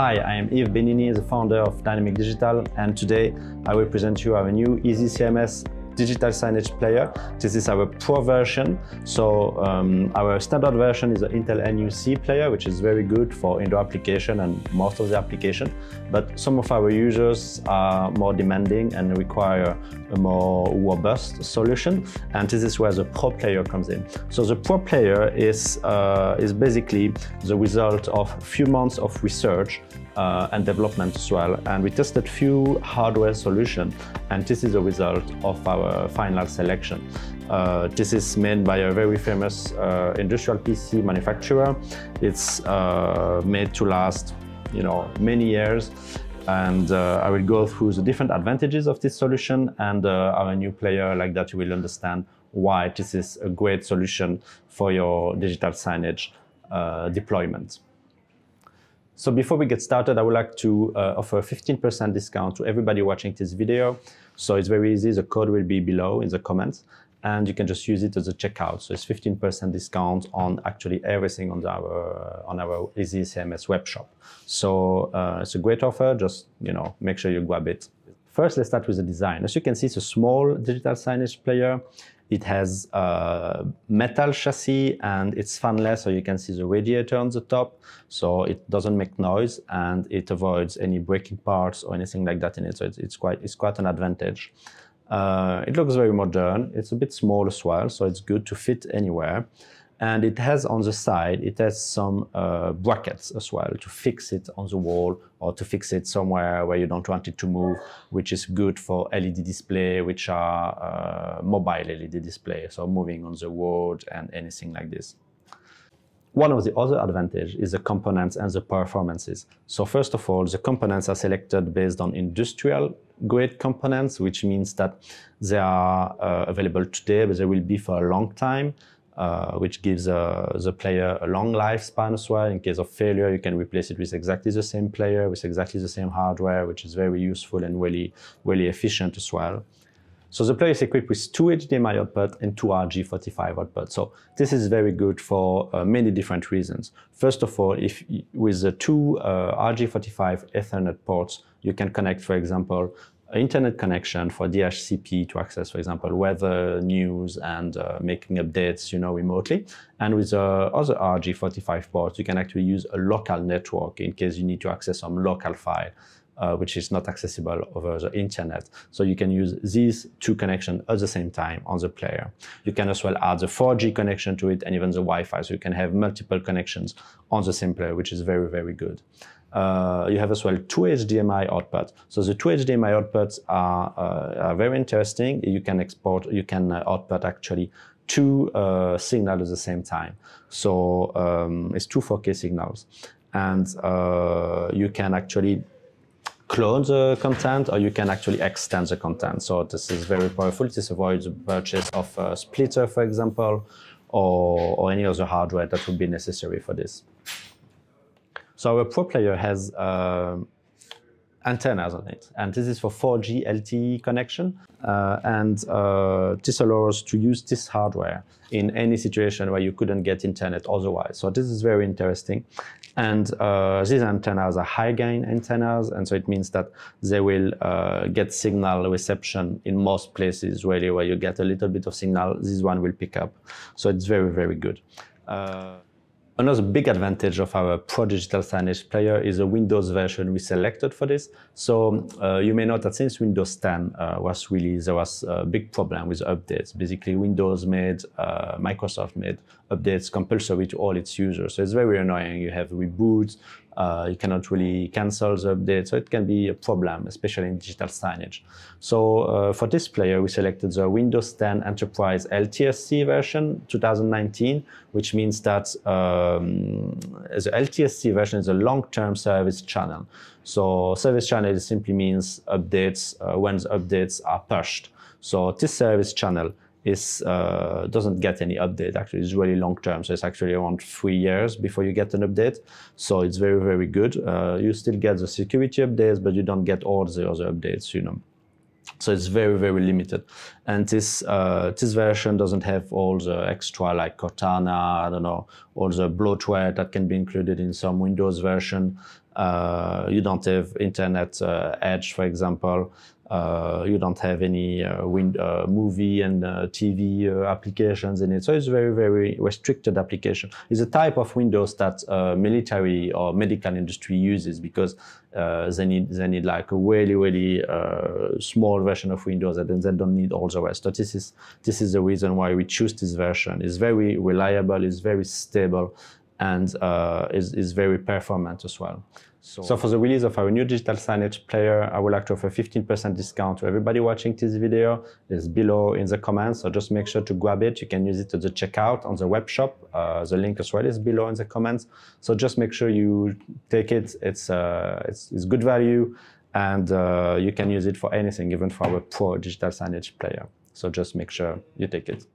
Hi, I am Yves Benini, the founder of Dynamic Digital, and today I will present you our new Easy CMS digital signage player. This is our pro version. So um, our standard version is an Intel NUC player, which is very good for indoor application and most of the application. But some of our users are more demanding and require a more robust solution. And this is where the pro player comes in. So the pro player is, uh, is basically the result of a few months of research uh, and development as well. And we tested few hardware solutions, and this is the result of our final selection. Uh, this is made by a very famous uh, industrial PC manufacturer. It's uh, made to last, you know, many years. And uh, I will go through the different advantages of this solution and uh, our new player like that you will understand why this is a great solution for your digital signage deployment. So before we get started, I would like to uh, offer a 15% discount to everybody watching this video. So it's very easy. The code will be below in the comments and you can just use it as a checkout. So it's 15% discount on actually everything on our on our Easy CMS web shop. So uh, it's a great offer. Just you know, make sure you grab it. First, let's start with the design. As you can see, it's a small digital signage player. It has a metal chassis and it's fanless, so you can see the radiator on the top, so it doesn't make noise and it avoids any breaking parts or anything like that in it. So it's, it's quite it's quite an advantage. Uh, it looks very modern. It's a bit small as well, so it's good to fit anywhere and it has on the side, it has some uh, brackets as well to fix it on the wall or to fix it somewhere where you don't want it to move, which is good for LED display, which are uh, mobile LED display, so moving on the road and anything like this. One of the other advantages is the components and the performances. So first of all, the components are selected based on industrial grade components, which means that they are uh, available today, but they will be for a long time. Uh, which gives uh, the player a long lifespan as well. In case of failure, you can replace it with exactly the same player, with exactly the same hardware, which is very useful and really, really efficient as well. So the player is equipped with two HDMI outputs and two RJ45 outputs. So this is very good for uh, many different reasons. First of all, if with the two uh, RJ45 Ethernet ports, you can connect, for example, internet connection for DHCP to access, for example, weather, news, and uh, making updates, you know, remotely. And with the uh, other RJ45 ports, you can actually use a local network in case you need to access some local file. Uh, which is not accessible over the internet. So you can use these two connections at the same time on the player. You can as well add the 4G connection to it and even the Wi-Fi. So you can have multiple connections on the same player, which is very, very good. Uh, you have as well two HDMI outputs. So the two HDMI outputs are, uh, are very interesting. You can export, you can uh, output actually two uh, signals at the same time. So um, it's two 4K signals. And uh, you can actually clone the content or you can actually extend the content. So this is very powerful. This avoids the purchase of a splitter, for example, or, or any other hardware that would be necessary for this. So our Pro Player has uh, antennas on it, and this is for 4G LTE connection, uh, and uh, this allows to use this hardware in any situation where you couldn't get internet otherwise. So this is very interesting, and uh, these antennas are high gain antennas, and so it means that they will uh, get signal reception in most places really where you get a little bit of signal. This one will pick up, so it's very very good. Another big advantage of our Pro Digital Signage player is the Windows version we selected for this. So uh, you may know that since Windows 10 uh, was released, there was a big problem with updates. Basically, Windows made, uh, Microsoft made updates compulsory to all its users. So it's very annoying. You have reboots, uh, you cannot really cancel the update, so it can be a problem, especially in digital signage. So uh, for this player, we selected the Windows 10 Enterprise LTSC version 2019, which means that um, the LTSC version is a long-term service channel. So service channel simply means updates uh, when the updates are pushed. So this service channel is uh, doesn't get any update. Actually, it's really long term. So it's actually around three years before you get an update. So it's very very good. Uh, you still get the security updates, but you don't get all the other updates. You know. So it's very, very limited. And this uh, this version doesn't have all the extra like Cortana, I don't know, all the bloatware that can be included in some Windows version. Uh, you don't have Internet uh, Edge, for example. Uh, you don't have any uh, wind, uh, movie and TV applications in it. So it's very, very restricted application. It's a type of Windows that military or medical industry uses because they need they need like a really, really small version of Windows and then they don't need all the rest. So this is this is the reason why we choose this version. It's very reliable, it's very stable, and is is very performant as well. So, so, for the release of our new digital signage player, I would like to offer 15% discount to everybody watching this video. It's below in the comments, so just make sure to grab it. You can use it at the checkout on the web shop. Uh, the link as well is below in the comments. So just make sure you take it. It's, uh, it's, it's, good value and uh, you can use it for anything, even for our pro digital signage player. So just make sure you take it.